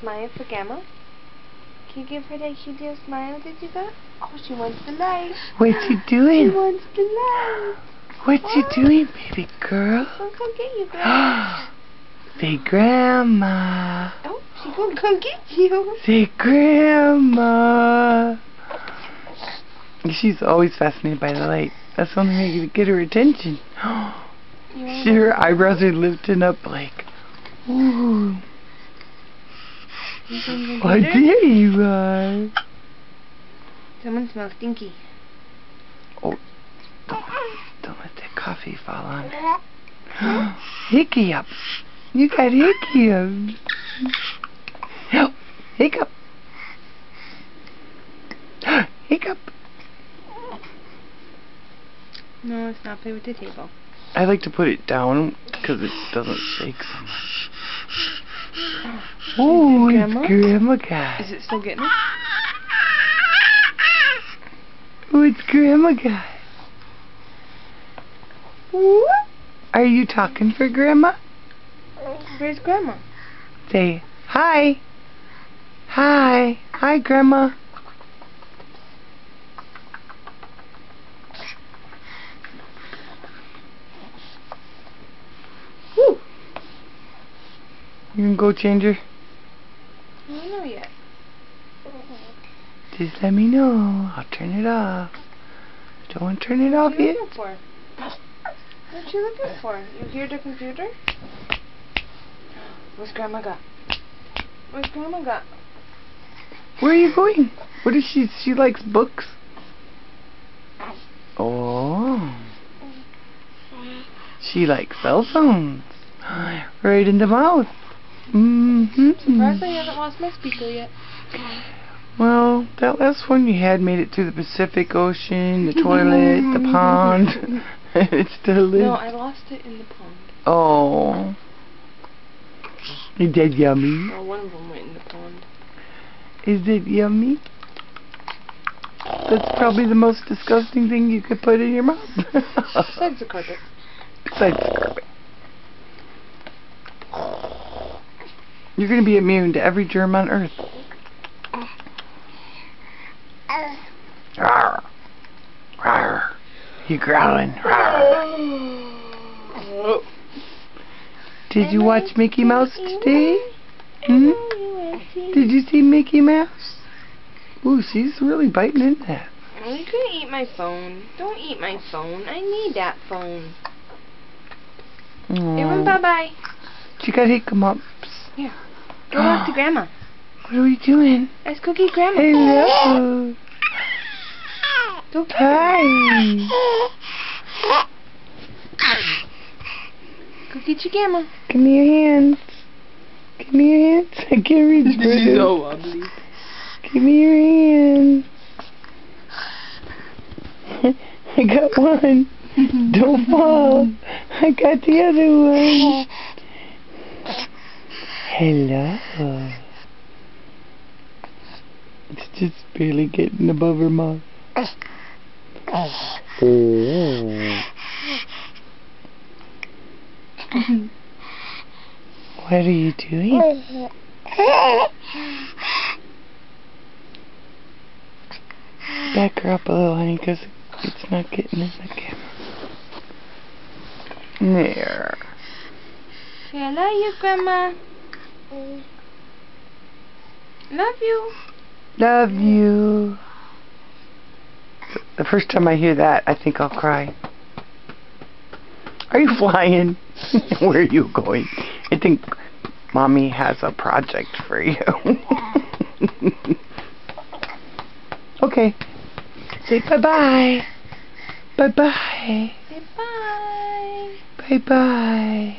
smile for Grandma? Can you give her that cute little smile that you got? Oh, she wants the light. What you She doing? wants the light. What you doing, baby girl? She'll come get you, Grandma. Say grandma. oh, she gonna come get you. Say grandma. She's always fascinated by the light. That's the only way to get her attention. See, her eyebrows are lifting up like, ooh, go- you gonna go oh, her? there you are. Someone smells stinky. Oh, don't let that coffee fall on. Hickey up. You got hickey up. Help. Hiccup. Hiccup. No, let's not play with the table. I like to put it down because it doesn't shake so much. Oh, it's Grandma? Grandma Guy. Is it still getting it? Oh, it's Grandma Guy. Are you talking for Grandma? Where's Grandma? Say hi. Hi. Hi, Grandma. Woo! You can go change her. I don't know yet. Just let me know. I'll turn it off. Don't want to turn it off yet. What are you yet. looking for? What you looking for? You hear the computer? Where's Grandma got? Where's Grandma got? Where are you going? What is she? She likes books. Oh. She likes cell phones. Right in the mouth. Mm-hmm. Surprised I haven't lost my speaker yet. Well, that last one you had made it through the Pacific Ocean, the toilet, the pond. it still lives. No, I lost it in the pond. Oh. Is that yummy? Well, one of them went in the pond. Is it yummy? That's probably the most disgusting thing you could put in your mouth. Besides the carpet. Besides the carpet. You're going to be immune to every germ on earth. Rawr. Rawr. You growling. Rawr. Did you watch Mickey Mouse today? Hmm? Did you see Mickey Mouse? Ooh, she's really biting into that. You gonna eat my phone. Don't eat my phone. I need that phone. Everyone, Aw. bye-bye. She got hiccups. Go talk to Grandma. What are we doing? Let's go get Grandma. Hello. Go get her. Hi. Go get your Grandma. Give me your hands. Give me your hands. I can't reach for She's them. so wobbly. Give me your hands. I got one. Don't fall. I got the other one. Hello. It's just barely getting above her mouth. Oh. What are you doing? Back her up a little, honey, because it's not getting in the camera. There. Say I love you, Grandma. Mm. Love you. Love you. The first time I hear that, I think I'll cry. Are you flying? Where are you going? I think Mommy has a project for you. okay. Say bye-bye. Bye-bye. Say bye. Bye-bye.